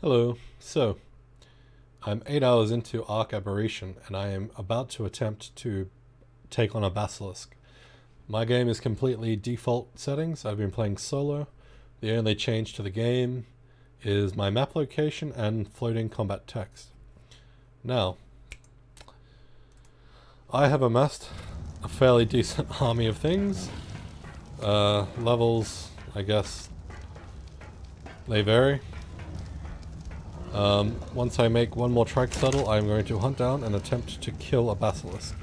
Hello. So, I'm 8 hours into Ark Aberration and I am about to attempt to take on a Basilisk. My game is completely default settings. I've been playing solo. The only change to the game is my map location and floating combat text. Now, I have amassed a fairly decent army of things. Uh, levels, I guess, they vary. Um, once I make one more trike saddle, I'm going to hunt down and attempt to kill a basilisk.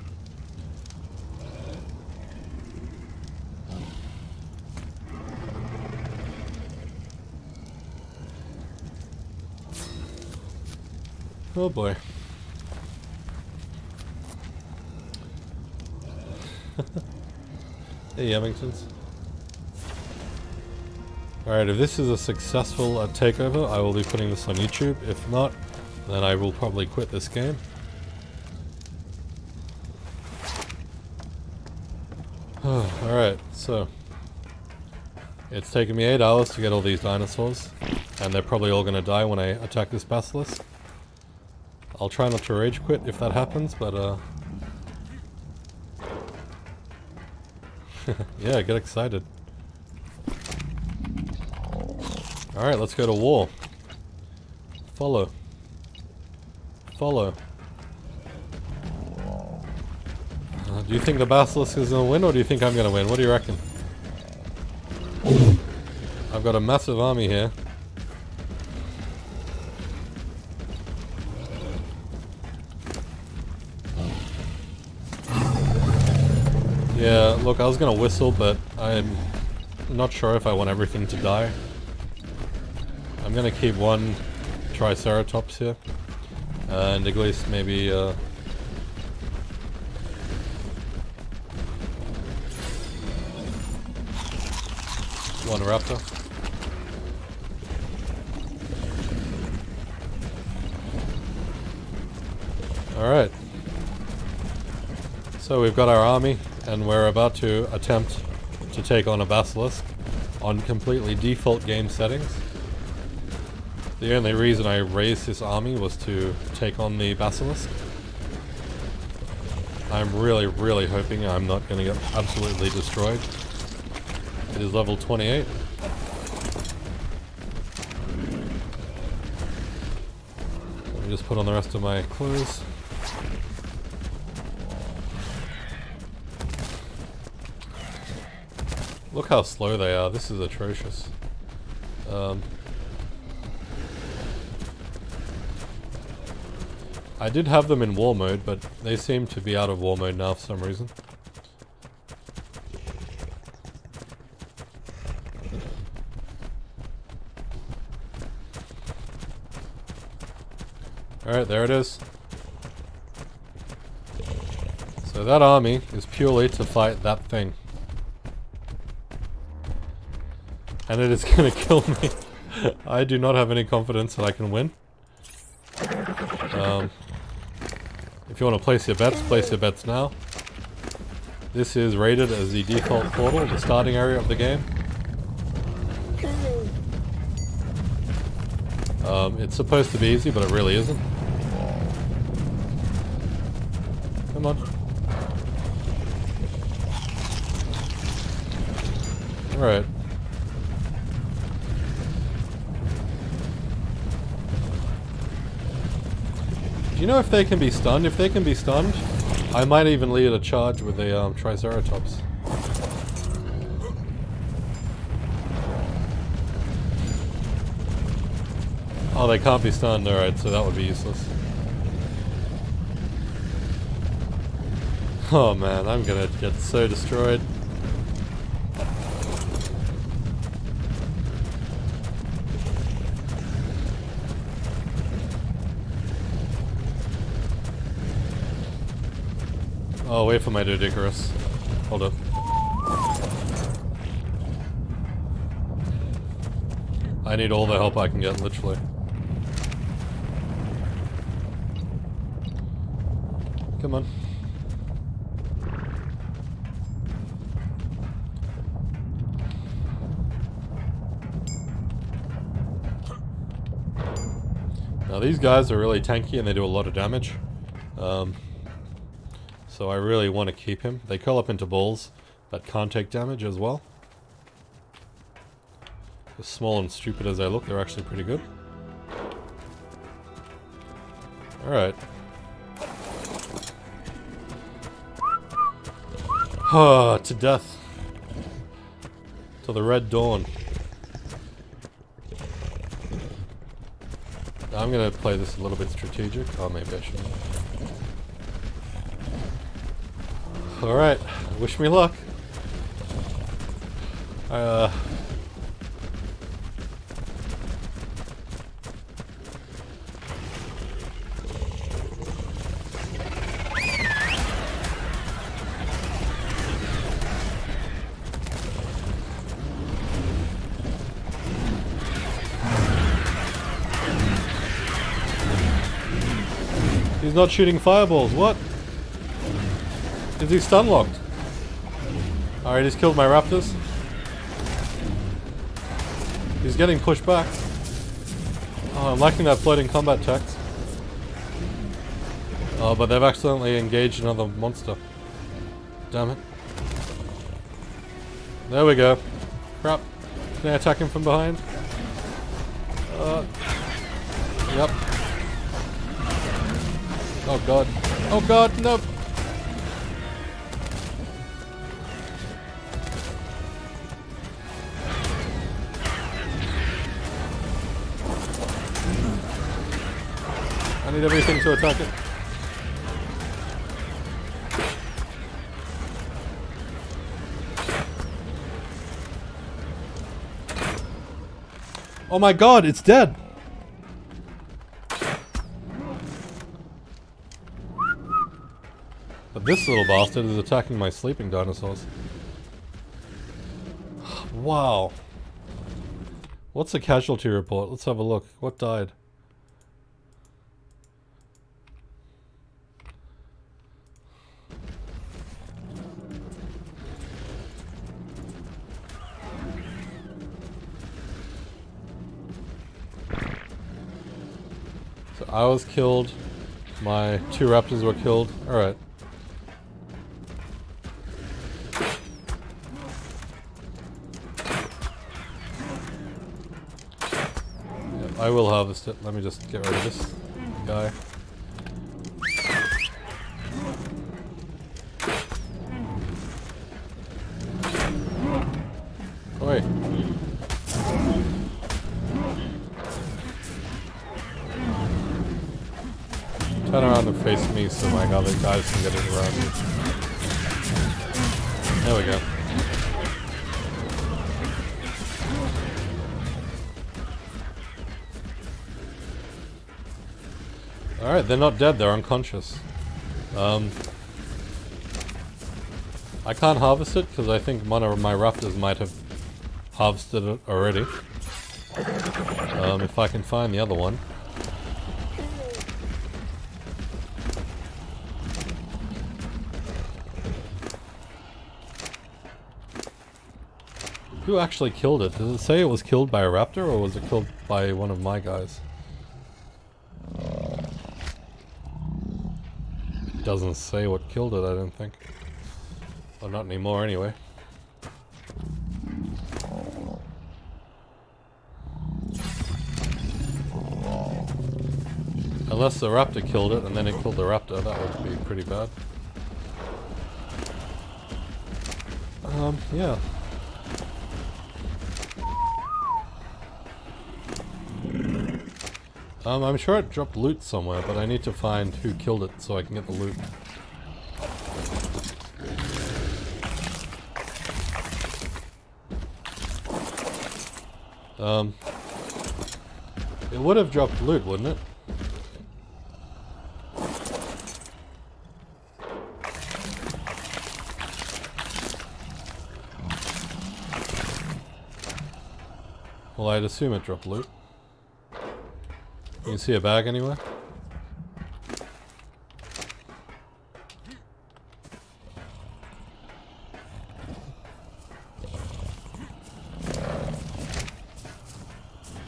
Oh boy. hey, Emmingtons. Alright, if this is a successful uh, takeover, I will be putting this on YouTube. If not, then I will probably quit this game. Alright, so... It's taken me 8 hours to get all these dinosaurs, and they're probably all going to die when I attack this basilisk. I'll try not to rage quit if that happens, but uh... yeah, get excited. Alright, let's go to war. Follow. Follow. Uh, do you think the Basilisk is going to win, or do you think I'm going to win? What do you reckon? I've got a massive army here. Look, I was gonna whistle, but I'm not sure if I want everything to die. I'm gonna keep one Triceratops here. And at least maybe, uh... One Raptor. Alright. So we've got our army, and we're about to attempt to take on a Basilisk on completely default game settings. The only reason I raised this army was to take on the Basilisk. I'm really, really hoping I'm not going to get absolutely destroyed. It is level 28. Let me just put on the rest of my clothes. Look how slow they are. This is atrocious. Um, I did have them in war mode, but they seem to be out of war mode now for some reason. Alright, there it is. So that army is purely to fight that thing. And it is gonna kill me. I do not have any confidence that I can win. Um, if you want to place your bets, place your bets now. This is rated as the default portal, the starting area of the game. Um, it's supposed to be easy, but it really isn't. Come on. Alright. You know if they can be stunned? If they can be stunned, I might even lead a charge with the um, Triceratops. Oh, they can't be stunned. Alright, so that would be useless. Oh man, I'm gonna get so destroyed. Oh, wait for my Doedicurus. Hold up. I need all the help I can get, literally. Come on. Now these guys are really tanky and they do a lot of damage. Um, so I really want to keep him. They curl up into balls that can't take damage as well. As small and stupid as they look, they're actually pretty good. Alright. Ah, to death. To the red dawn. I'm gonna play this a little bit strategic. Oh, maybe I should. Alright, wish me luck. Uh... He's not shooting fireballs, what? Is he stun locked? Alright, he's killed my raptors. He's getting pushed back. Oh, I'm liking that floating combat text. Oh, but they've accidentally engaged another monster. Damn it. There we go. Crap. Can I attack him from behind? Uh, yep. Oh god. Oh god, no! Need everything to attack it. Oh my god, it's dead! But this little bastard is attacking my sleeping dinosaurs. wow. What's the casualty report? Let's have a look. What died? I was killed. My two raptors were killed. Alright. I will harvest it. Let me just get rid of this guy. So my other guys can get it around. There we go. Alright, they're not dead, they're unconscious. Um, I can't harvest it because I think one of my raptors might have harvested it already. Um, if I can find the other one. Who actually killed it? Does it say it was killed by a raptor or was it killed by one of my guys? doesn't say what killed it, I don't think. Well, not anymore anyway. Unless the raptor killed it and then it killed the raptor, that would be pretty bad. Um, yeah. Um, I'm sure it dropped loot somewhere, but I need to find who killed it so I can get the loot. Um, it would have dropped loot, wouldn't it? Well, I'd assume it dropped loot. You can see a bag anywhere?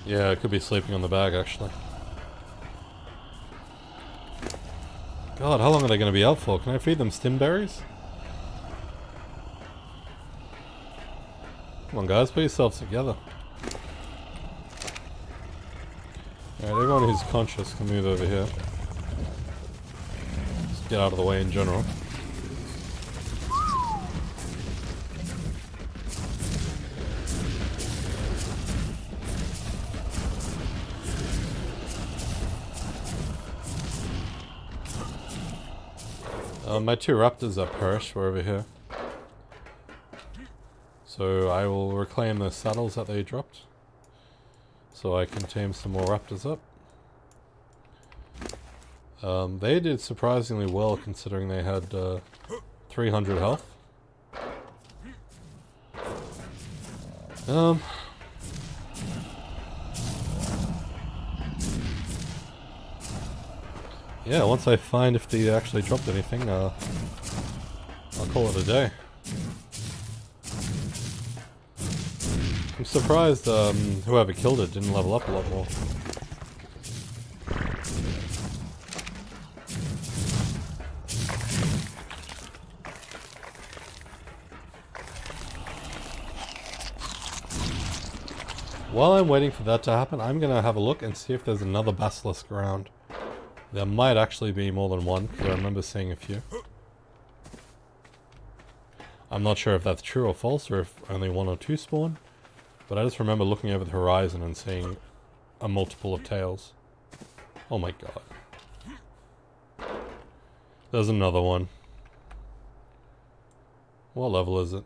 Yeah, it could be sleeping on the bag actually. God, how long are they going to be out for? Can I feed them stimberries? Come on guys, put yourselves together. Everyone who's conscious can move over here. Just get out of the way in general. Uh, my two raptors are perished. We're over here. So I will reclaim the saddles that they dropped. So I can tame some more raptors up. Um, they did surprisingly well considering they had uh, 300 health. Um, yeah, once I find if they actually dropped anything, uh, I'll call it a day. I'm surprised um, whoever killed it didn't level up a lot more. While I'm waiting for that to happen, I'm going to have a look and see if there's another basilisk around. There might actually be more than one, because I remember seeing a few. I'm not sure if that's true or false, or if only one or two spawn. But I just remember looking over the horizon and seeing a multiple of tails. Oh my god. There's another one. What level is it?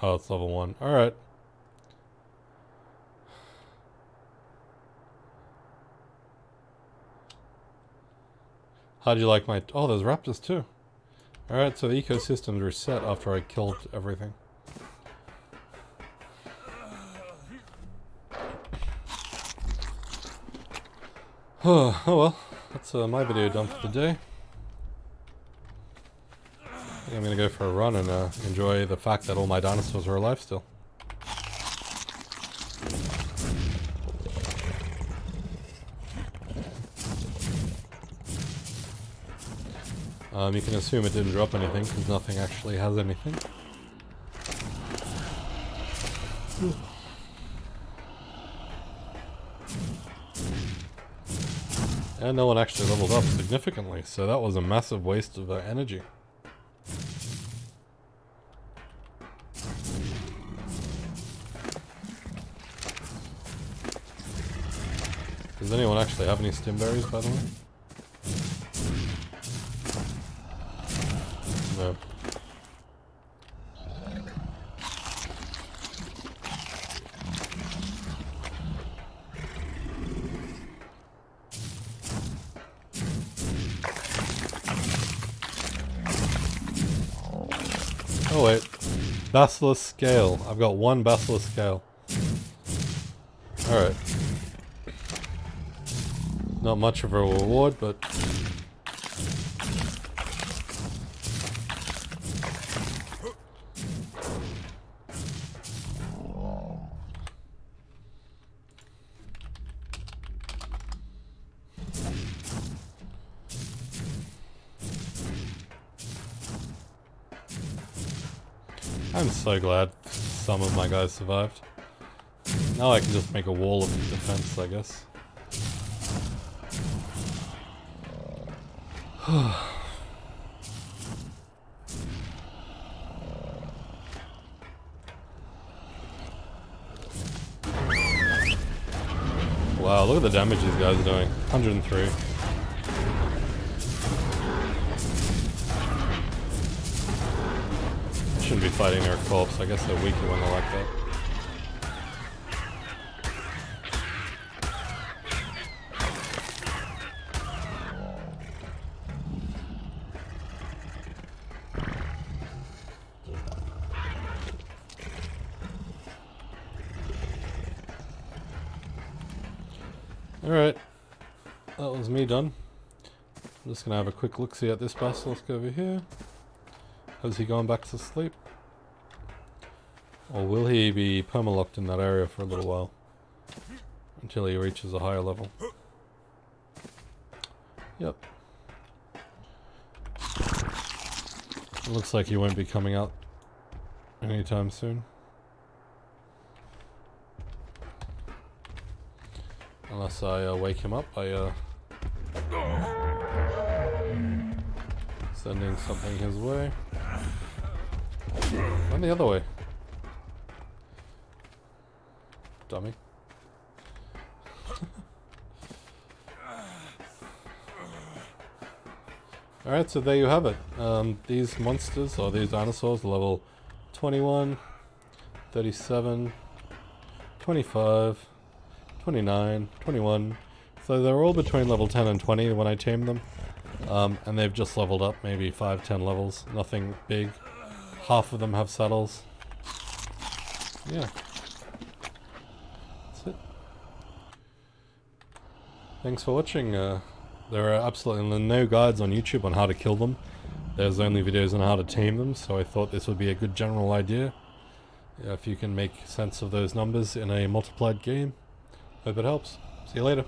Oh, it's level 1. Alright. How'd you like my... Oh, there's raptors too. Alright, so the ecosystem's reset after I killed everything. oh well, that's uh, my video done for the day. I'm gonna go for a run and uh, enjoy the fact that all my dinosaurs are alive still. Um, you can assume it didn't drop anything, because nothing actually has anything. And no one actually leveled up significantly, so that was a massive waste of uh, energy. Does anyone actually have any stimberries, by the way? No. Oh wait. Basilisk scale. I've got one basilisk scale. Alright. Not much of a reward, but I'm so glad some of my guys survived. Now I can just make a wall of defense, I guess. wow, look at the damage these guys are doing. 103. Shouldn't be fighting their corpse. I guess they're weaker when they're like that. Alright. That was me done. I'm just gonna have a quick look see at this basilisk over here. Has he gone back to sleep? Or will he be permalocked in that area for a little while? until he reaches a higher level. Yep. It looks like he won't be coming out anytime soon. Unless I uh, wake him up by uh, sending something his way. Run the other way. Dummy. Alright, so there you have it. Um, these monsters, or these dinosaurs, level 21, 37, 25, 29, 21. So they're all between level 10 and 20 when I tame them. Um, and they've just leveled up, maybe 5, 10 levels. Nothing big. Half of them have saddles. Yeah. That's it. Thanks for watching. Uh, there are absolutely no guides on YouTube on how to kill them. There's only videos on how to tame them, so I thought this would be a good general idea. If you can make sense of those numbers in a multiplied game. Hope it helps. See you later.